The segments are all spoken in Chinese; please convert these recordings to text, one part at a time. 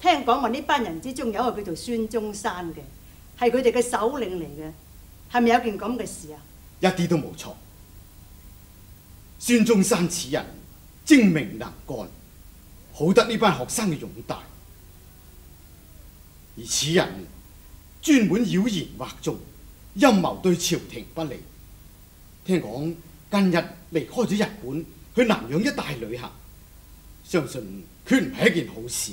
聽講話呢班人之中有一個叫做孫中山嘅，係佢哋嘅首領嚟嘅，係咪有件咁嘅事啊？一啲都冇錯。孫中山此人精明能幹，好得呢班學生嘅擁戴。而此人專門妖言惑眾，陰謀對朝廷不利。聽講近日離開咗日本，去南洋一帶旅行，相信決唔係一件好事。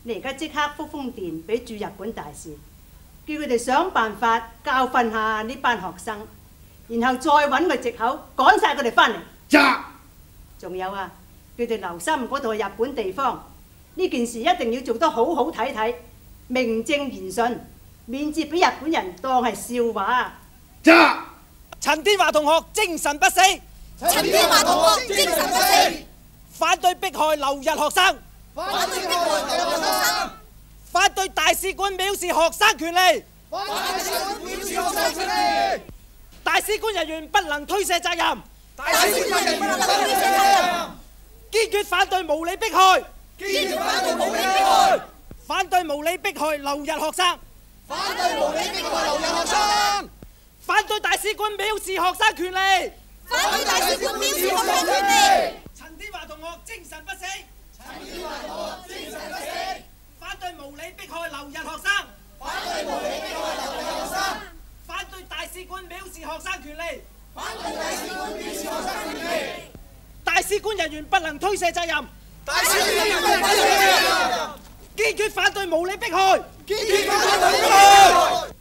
揸！你而家即刻覆封電俾駐日本大使，叫佢哋想辦法教訓下呢班學生，然後再揾個藉口趕晒佢哋翻嚟。揸！仲有啊，佢哋留心嗰度係日本地方，呢件事一定要做得好好睇睇，名正言順，免至俾日本人當係笑話。揸！陳天華同學精神不死，陳天華同學精神不死，反對迫害留日學生，反對迫害留日學生，反對大使館藐視學生權利，反對大使館藐視學生權利，大使館人員不能推卸責任，大使館人員不能推卸責任，堅決反對無理迫害，堅決反對無理迫害，反對無理迫害留日學生，反對無理迫害留日學生，反對大使館藐視學生權利，反對大使館藐視學生權利。陳天華同學精神不死，陳天華同學精神不死，反對無理迫害留日學生，反對無理迫害留日學生，反對大使館藐視學生。權利，反對大使館藐視學生。權利，大使館人員不能推卸責任，大使館人員不能推卸責任，堅決反對無理迫害，堅決反對無理迫害。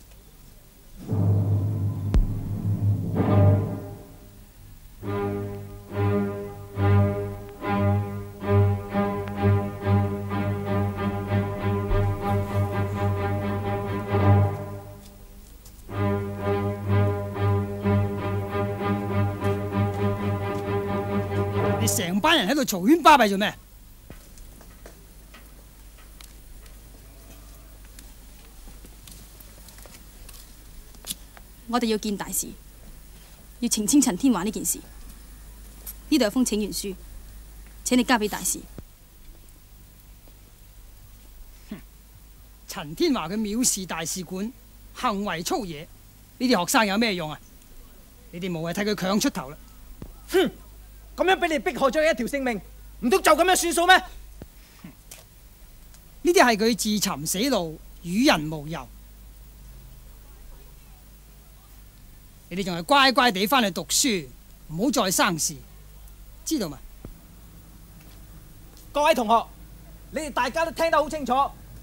班人喺度嘈喧巴閉做咩？我哋要見大事，要澄清陳天華呢件事。呢度有封請願書，請你交俾大使。陳天華佢藐視大使館，行為粗野，呢啲學生有咩用啊？你哋無謂替佢強出頭啦。哼！咁樣俾你迫害咗一條性命，唔通就咁樣算數咩？呢啲係佢自尋死路，與人無尤。你哋仲係乖乖地翻去讀書，唔好再生事，知道嘛？各位同學，你哋大家都聽得好清楚，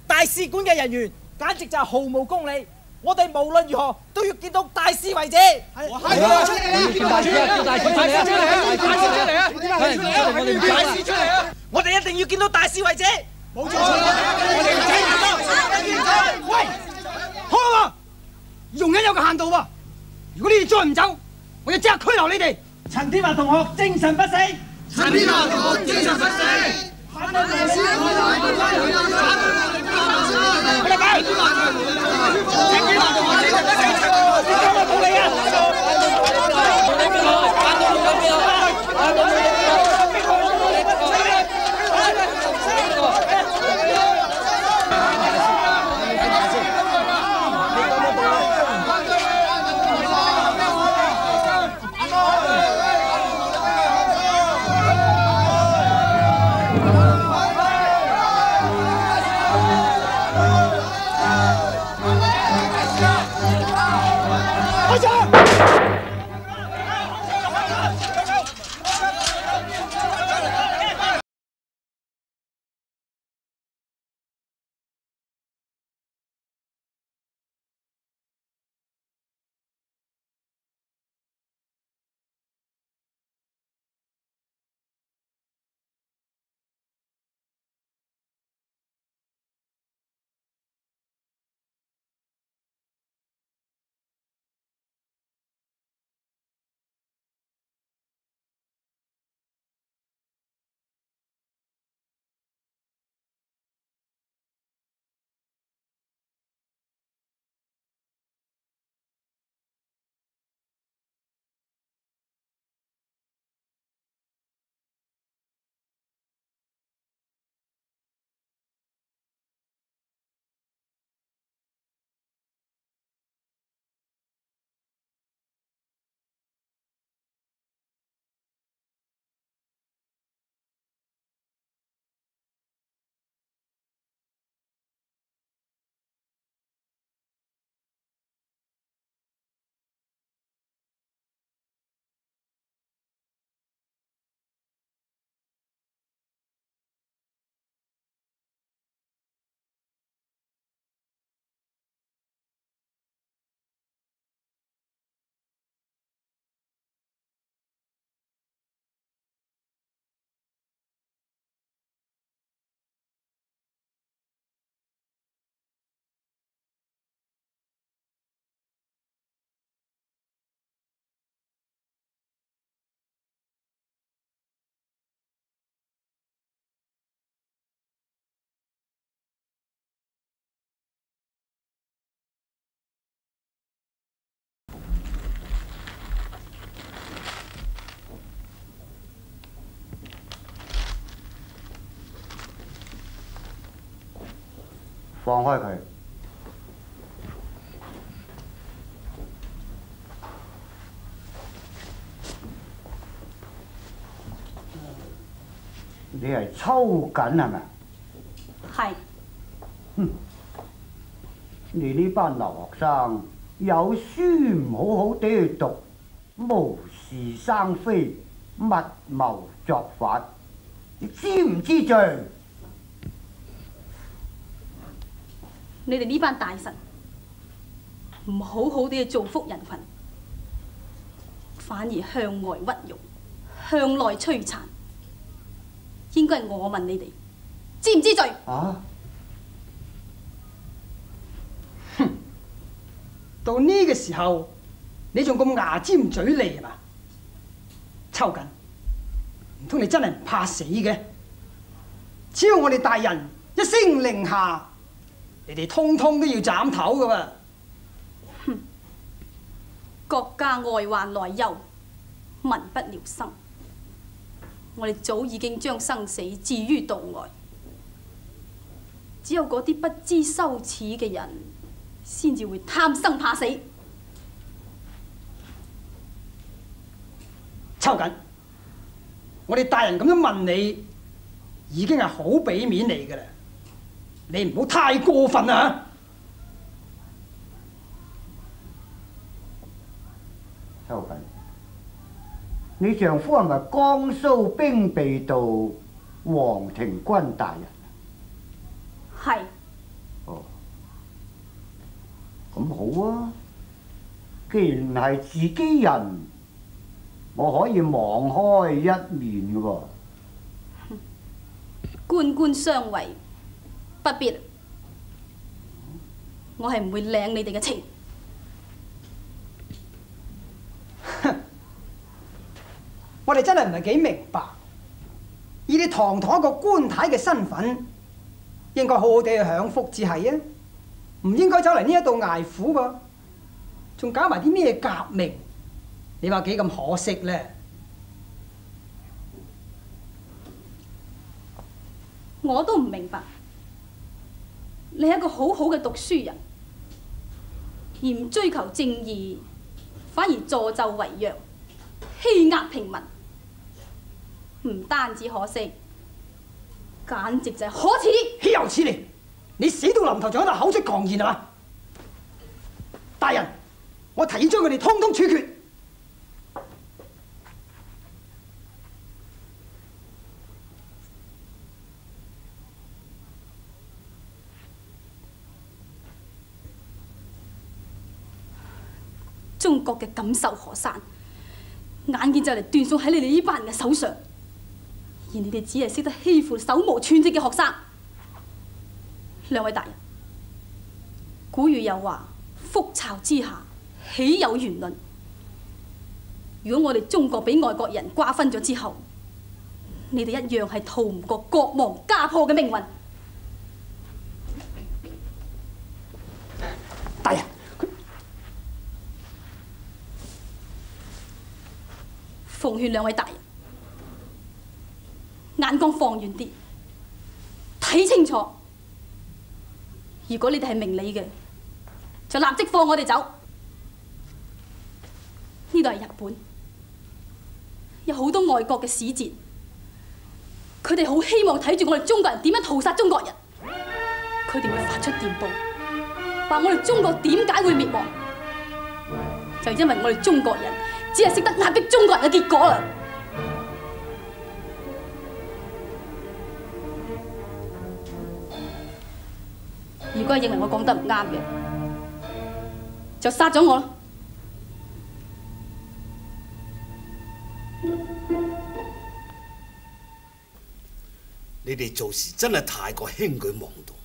大使館嘅人員簡直就係毫無公理。我哋無論如何都要見到大使為止。係啊！出嚟啊！叫大使啊！叫大使出嚟啊！出嚟啊！大使出嚟啊！大使出嚟啊！我哋大使出嚟啊！我哋一定要見到大使為止。冇錯，我哋喂，好啊！容忍有個限度喎。如果你哋再唔走，我就即刻拘留你哋。陳天華同學精神不死。陳天華同學精神不死。反對放開佢。你係抽緊係咪？係你呢班留學生有書唔好好地去讀，無事生非，密謀作法，你知唔知罪？你哋呢班大臣唔好好地去造福人群，反而向外屈辱，向內摧殘。應該係我問你哋，知唔知罪？啊！到呢個時候，你仲咁牙尖嘴利啊？抽緊，唔通你真係唔怕死嘅？只要我哋大人一聲令下，你哋通通都要斬頭噶喎！國家外患內憂，民不聊生。我哋早已經將生死置於度外，只有嗰啲不知羞恥嘅人，先至會貪生怕死。抽緊，我哋大人咁樣問你，已經係好俾面你噶啦，你唔好太過分啊！秋瑾，你丈夫係咪江蘇兵備道黃庭軍大人？係哦，咁好啊！既然係自己人，我可以網開一面嘅喎。官官相衛，不必。我係唔會領你哋嘅情。我哋真係唔係幾明白，以你堂堂一個官太嘅身份，應該好好地去享福至係啊，唔應該走嚟呢一度捱苦噃，仲搞埋啲咩革命？你話幾咁可惜咧？我都唔明白，你係一個好好嘅讀書人，而唔追求正義，反而助紂為虐，欺壓平民，唔單止可惜，簡直就係可恥！豈有此理！你死到臨頭仲喺度口出狂言係嘛？大人，我提議將佢哋通通處決。中国嘅锦绣河山，眼见就嚟斷送喺你哋呢班人嘅手上，而你哋只係識得欺負手無寸铁嘅學生。兩位大人，古語有話：覆巢之下，岂有完卵？如果我哋中國俾外國人瓜分咗之後，你哋一樣係逃唔過國亡家破嘅命運。大人，奉勸兩位大人，眼光放遠啲，睇清楚。如果你哋係明理嘅，就立即放我哋走。呢度係日本，有好多外國嘅使節，佢哋好希望睇住我哋中國人點樣屠殺中國人。佢哋會發出電報，話我哋中國點解會滅亡，就因為我哋中國人只係識得壓迫中國人嘅結果啦。如果係認為我講得唔啱嘅，就殺咗我啦。你哋做事真係太過輕舉妄動。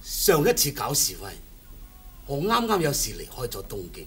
上一次搞示威，我啱啱有事離開咗東京，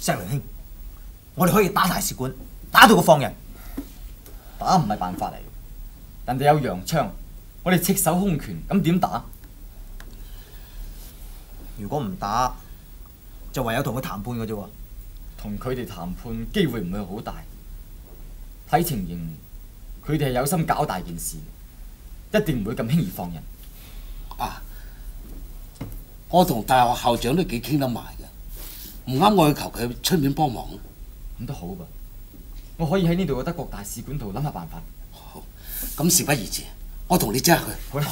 石良兄，我哋可以打大使館，打到佢放人。打唔係辦法嚟，人哋有洋槍，我哋赤手空拳，咁點打？如果唔打，就唯有同佢談判嘅啫。同佢哋談判機會唔會好大，睇情形佢哋係有心搞大件事，一定唔會咁輕易放人。啊！我同大學校長都幾傾得埋，唔啱我去求佢出面幫忙。咁都好噃，我可以喺呢度嘅德國大使館度諗下辦法。好，咁事不宜遲，我同你即刻去。好啦。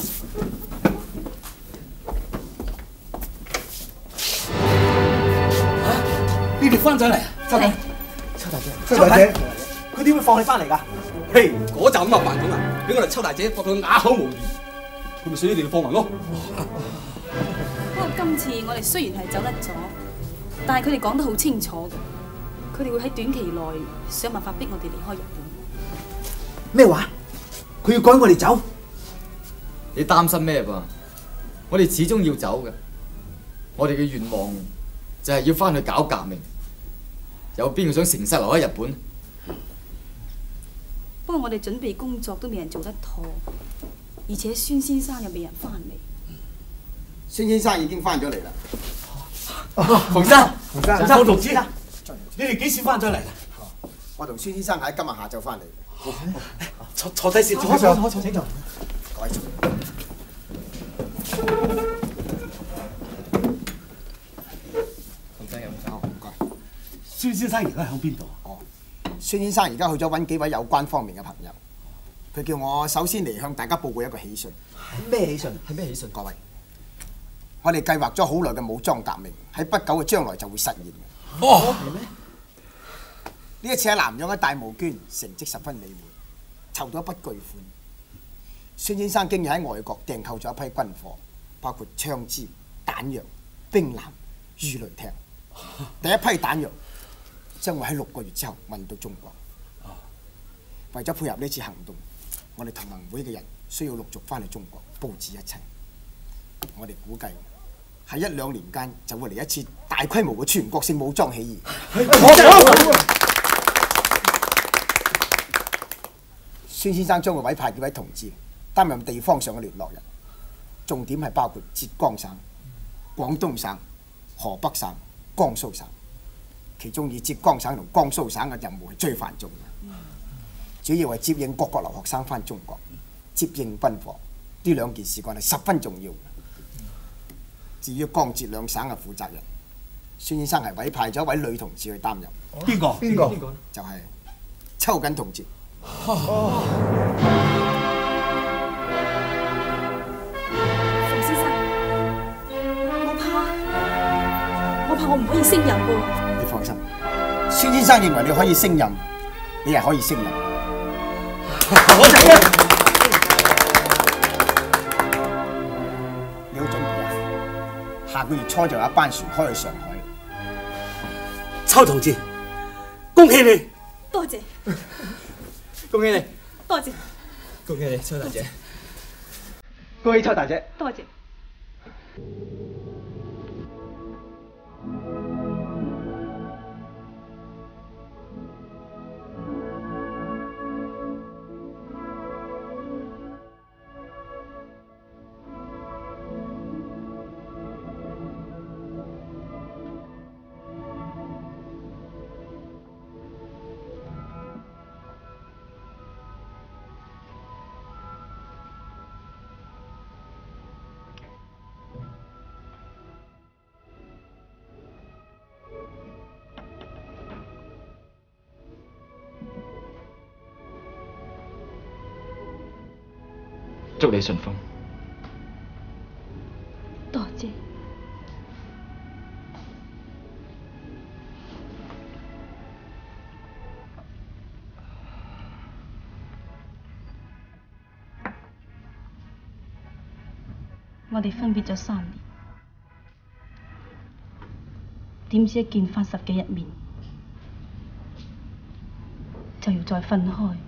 你哋翻咗嚟啊？秋大秋大姐，秋大姐，佢點會放你翻嚟㗎？嘿，嗰陣咁嘅飯桶啊，俾我哋秋大姐搏到啞口無言，佢咪想你哋放人咯。不過今次我哋雖然係走甩咗，但係佢哋講得好清楚嘅，佢哋會喺短期內想辦法逼我哋離開日本。咩話？佢要趕我哋走？你擔心咩噃？我哋始終要走嘅，我哋嘅願望就係要翻去搞革命。有邊個想誠實留喺日本？不過我哋準備工作都未人做得妥，而且孫先生又未人翻嚟。孫先生已經翻咗嚟啦。馮生，馮生周同志，你哋幾時翻咗嚟㗎？我同孫先生喺今日下晝翻嚟。坐坐低先，坐坐坐坐請坐。各位坐。馮生有冇唔該。孫先生而家喺邊度？哦，孫先生而家去咗揾幾位有關方面嘅朋友，佢叫我首先嚟向大家報告一個喜訊。咩喜訊？係咩喜訊？各位，我哋計劃咗好耐嘅武裝革命喺不久嘅將來就會實現嘅。哦，係咩？呢一次喺南洋嘅大募捐成績十分美滿，籌到一筆巨款。孫先生竟然喺外國訂購咗一批軍火，包括槍支、彈藥、兵艦、魚雷艇。第一批彈藥將會喺六個月之後運到中國。為咗配合呢次行動，我哋同盟會嘅人需要陸續翻嚟中國佈置一切。我哋估計喺一兩年間就會嚟一次大規模嘅全國性武裝起義。孫先生將會委派幾位同志擔任地方上嘅聯絡人，重點係包括浙江省、廣東省、河北省、江蘇省。其中以浙江省同江蘇省嘅任務係最繁重嘅，主要係接應各國留學生翻中國，接應軍火。呢兩件事幹係十分重要。至於江浙兩省嘅負責人，孫先生係委派咗一位女同志去擔任。邊個？邊個？就係秋瑾同志。馮先生，我怕，我怕我唔可以升任喎。你放心，孫先生認為你可以升任，你係可以升任。我仔下個月初就有一班船開去上海。秋同志，恭喜你！多謝，恭喜你！多謝，恭喜你，秋大姐！恭喜秋大姐！多謝。祝你順風。多謝。我哋分別咗三年，點知一見翻十幾日面，就要再分開。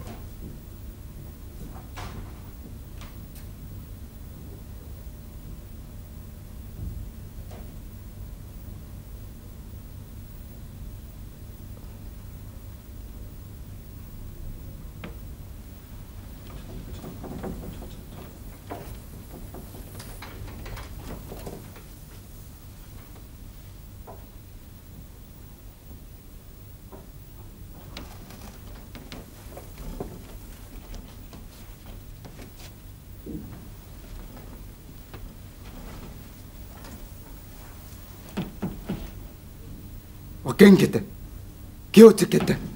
гэн гэдэг. Геоцик гэдэг.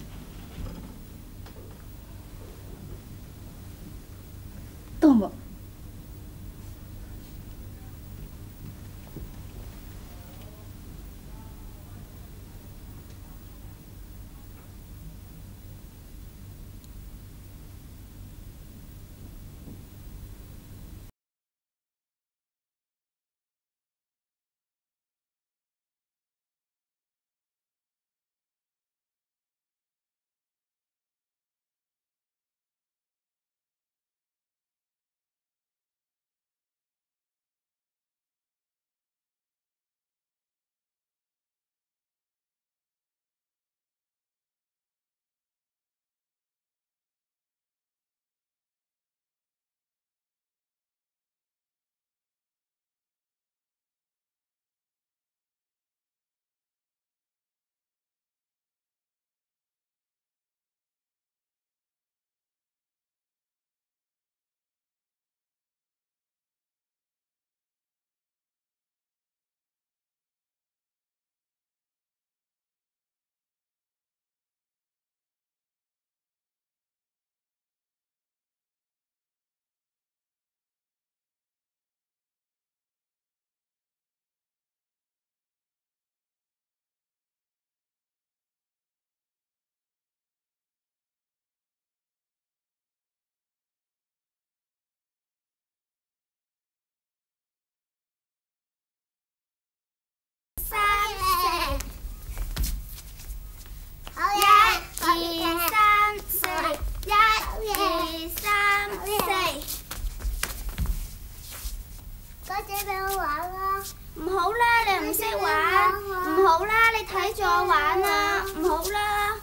家姐俾我玩啊！唔好啦，你唔識玩，唔好啦，你睇住我玩啦！唔好啦。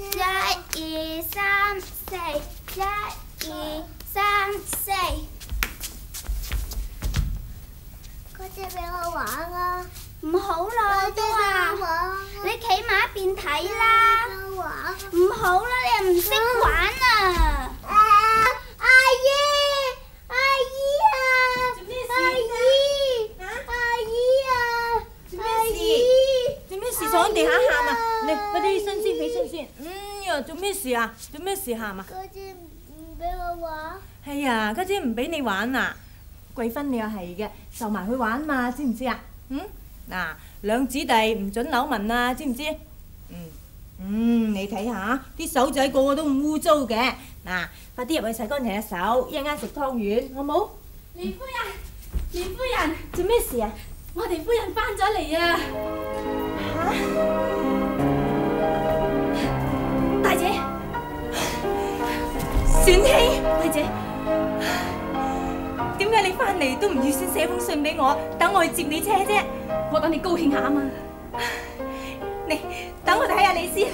一二三四，一二三四。家姐俾我玩啊！唔好啦，我都話你企埋一邊睇啦。唔好啦，你又唔識玩啊！阿姨，阿姨啊！阿姨，阿姨啊！做咩事？做咩事坐喺地下喊啊？你快啲起身先，起身先。嗯呀，做咩事啊？做咩事喊啊？家姐唔俾我玩。係啊，家姐唔俾你玩啊！貴芬你又係嘅，受埋去玩嘛，知唔知啊？嗯，嗱，兩姊弟唔准扭紋啊，知唔知？嗯嗯，你睇下啲手仔個個都咁污糟嘅，嗱，快啲入去洗乾淨隻手，一陣間食湯圓，好冇？連夫人，連夫人，做咩事啊？我哋夫人翻咗嚟啊！大姐，璇希，大姐，點解你翻嚟都唔預先寫封信俾我，等我去接你車啫？我等你高興下啊嘛！你等我睇下你先，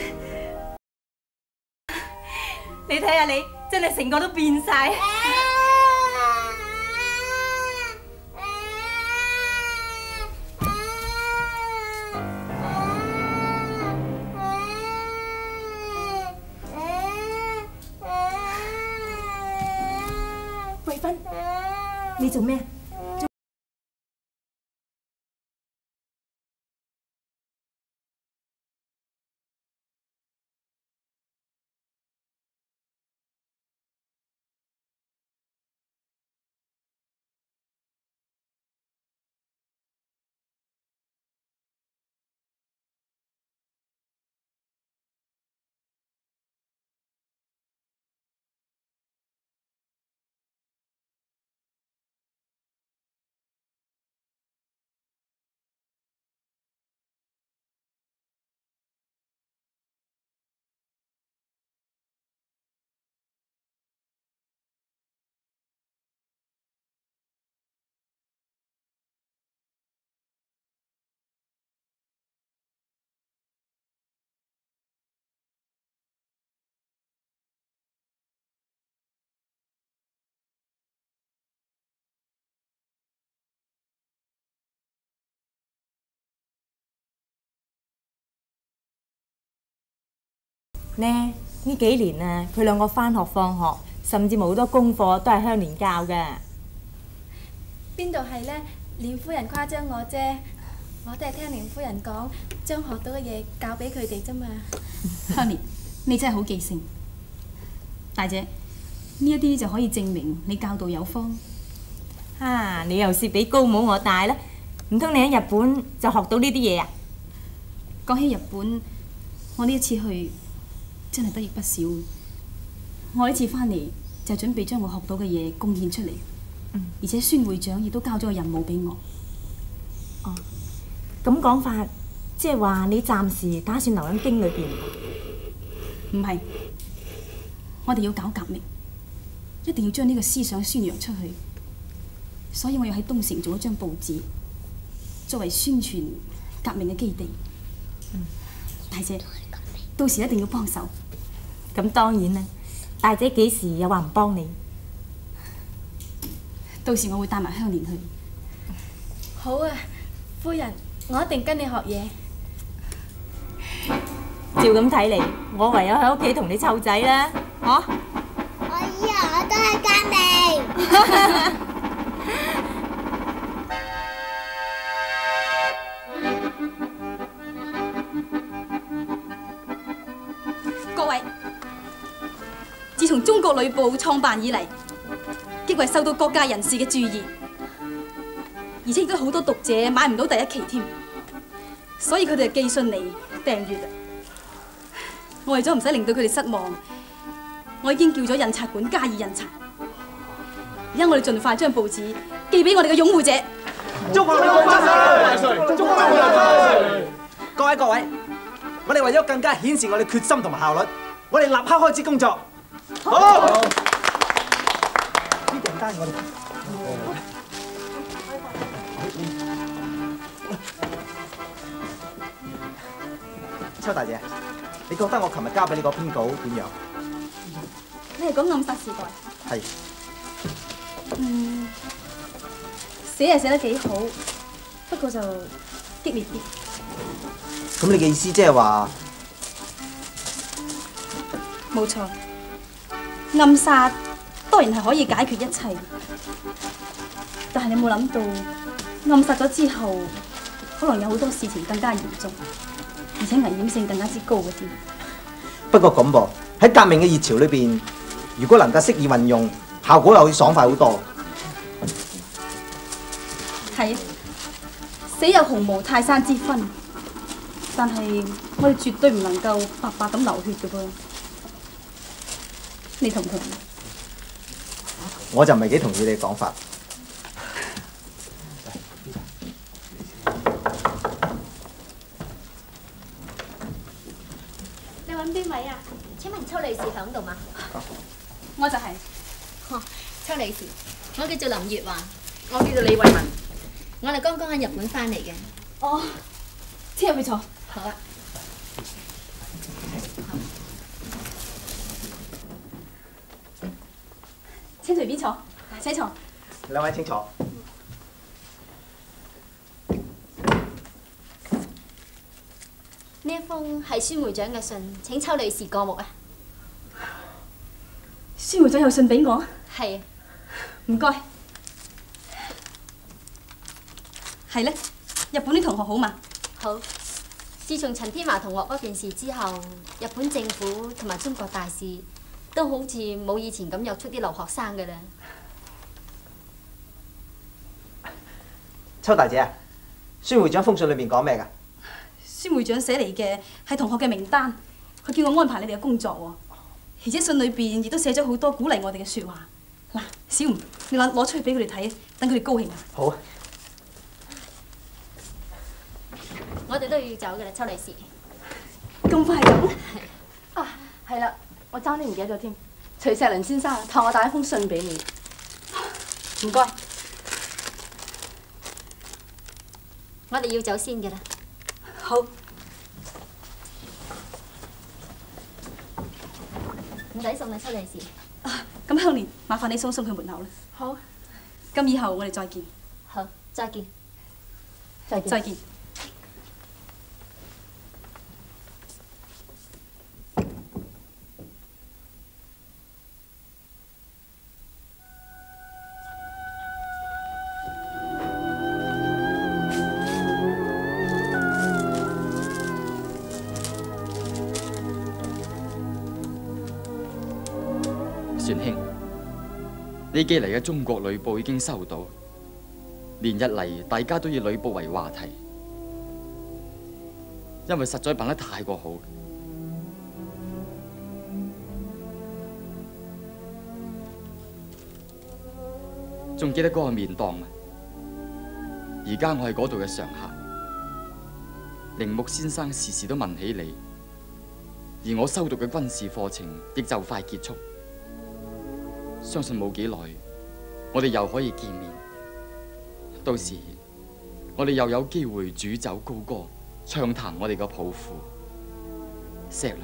你睇下你真係成個都變晒。你做咩？呢呢幾年啊，佢兩個翻學放學，甚至冇好多功課都係香蓮教嘅。邊度係呢？連夫人誇張我啫，我都係聽連夫人講，將學到嘅嘢教俾佢哋啫嘛。香蓮，你真係好記性。大姐，呢一啲就可以證明你教導有方。啊！你又是比高帽我大啦，唔通你喺日本就學到呢啲嘢啊？講起日本，我呢一次去真係得益不少。我呢次翻嚟就準備將我學到嘅嘢貢獻出嚟，而且孫會長亦都交咗個任務俾我。哦，咁講法，即係話你暫時打算留喺京裏邊？唔係，我哋要搞革命，一定要將呢個思想宣揚出去。所以我要喺東城做一張報紙，作為宣傳革命嘅基地。大姐，到時一定要幫手。咁當然啦，大姐幾時又話唔幫你？到時我會帶埋香蓮去。好啊，夫人，我一定跟你學嘢。照咁睇嚟，我唯有喺屋企同你湊仔啦，嗬？我以後我都係革命。國旅報創辦以嚟，極為受到各界人士嘅注意，而且亦都好多讀者買唔到第一期添，所以佢哋就寄信嚟訂閱啦。我為咗唔使令到佢哋失望，我已經叫咗印刷館加以印刷。而家我哋盡快將報紙寄俾我哋嘅擁護者。中國萬歲！中國萬歲！各位各位，我哋為咗更加顯示我哋決心同埋效率，我哋立刻開始工作。好。啲訂單我哋。秋大姐，你覺得我琴日交俾你個編稿点样？你係講暗殺時代？係。嗯，寫係寫得幾好，不過就激烈啲。咁你嘅意思即係話？冇錯，暗殺當然係可以解決一切，但係你冇諗到暗殺咗之後，可能有好多事情更加嚴重，而且危險性更加之高嗰啲。不過咁噃，喺革命嘅熱潮裏邊，如果能夠適宜運用，效果又會爽快好多。係啊，死有鴻毛泰山之分，但係我哋絕對唔能夠白白咁流血嘅噃。你同唔同意？我就唔係幾同意你嘅講法。你揾邊位啊？請問秋女士響度嗎？我就係、哦，秋女士，我叫做林月華，我叫做李慧文，我哋剛剛喺日本翻嚟嘅。哦，請入去坐。好啊。請隨便坐，請坐。兩位請坐。呢一封係孫會長嘅信，請秋女士過目啊。孫會長有信俾我？係啊。唔該。係咧，日本啲同學好嘛？好。自從陳天華同學嗰件事之後，日本政府同埋中國大使都好似冇以前咁約出啲留學生嘅啦。秋大姐啊，孫會長封信裏面講咩㗎？孫會長寫嚟嘅係同學嘅名單，佢叫我安排你哋嘅工作喎。而且信裏邊亦都寫咗好多鼓勵我哋嘅説話。嗱，小吳，你攞攞出去俾佢哋睇，等佢哋高興啊！好啊。我哋都要走嘅啦，秋女士。咁快咁？我爭啲唔記得咗添。徐石麟先生託我帶一封信俾你，唔該。我哋要走先嘅啦。好。唔使送啦，秋女士。啊，咁香蓮，麻煩你送送佢門口啦。好。咁以後我哋再見。好，再見。再見。再見。你寄嚟嘅中國呂布已經收到，連日嚟大家都以吕布為話題，因為實在辦得太過好。仲記得嗰個面檔？而家我系嗰度嘅常客，铃木先生時時都問起你，而我修讀嘅軍事課程亦就快結束，相信冇几耐，我哋又可以见面。到时我哋又有机会煮酒高歌，畅谈我哋嘅抱负。石。